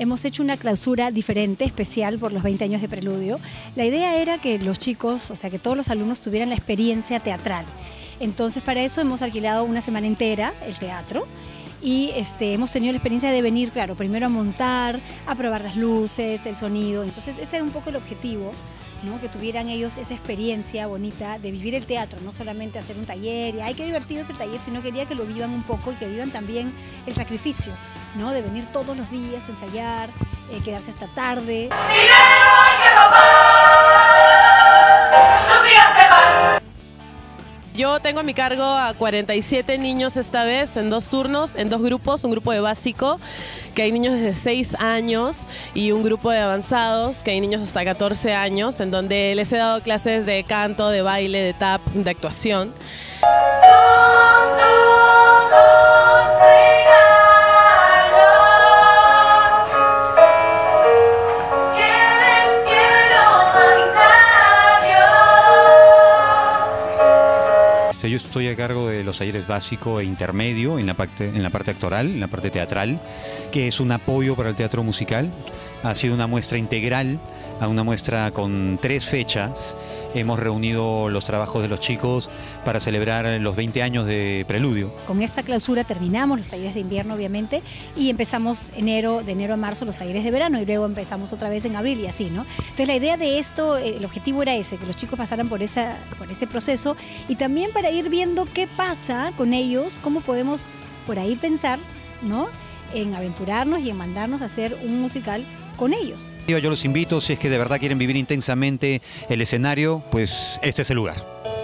hemos hecho una clausura diferente, especial por los 20 años de Preludio. La idea era que los chicos, o sea, que todos los alumnos tuvieran la experiencia teatral. Entonces, para eso hemos alquilado una semana entera el teatro y este, hemos tenido la experiencia de venir, claro, primero a montar, a probar las luces, el sonido. Entonces, ese era un poco el objetivo. ¿no? que tuvieran ellos esa experiencia bonita de vivir el teatro, no solamente hacer un taller y hay que divertido ese taller, sino quería que lo vivan un poco y que vivan también el sacrificio, ¿no? de venir todos los días, ensayar, eh, quedarse hasta tarde. Yo tengo a mi cargo a 47 niños esta vez, en dos turnos, en dos grupos, un grupo de básico, que hay niños desde 6 años, y un grupo de avanzados, que hay niños hasta 14 años, en donde les he dado clases de canto, de baile, de tap, de actuación. Yo estoy a cargo de los talleres básico e intermedio en la, parte, en la parte actoral, en la parte teatral, que es un apoyo para el teatro musical. Ha sido una muestra integral, una muestra con tres fechas. Hemos reunido los trabajos de los chicos para celebrar los 20 años de Preludio. Con esta clausura terminamos los talleres de invierno, obviamente, y empezamos enero, de enero a marzo los talleres de verano y luego empezamos otra vez en abril y así, ¿no? Entonces la idea de esto, el objetivo era ese, que los chicos pasaran por, esa, por ese proceso y también ir viendo qué pasa con ellos, cómo podemos por ahí pensar, ¿no? En aventurarnos y en mandarnos a hacer un musical con ellos. Yo los invito, si es que de verdad quieren vivir intensamente el escenario, pues este es el lugar.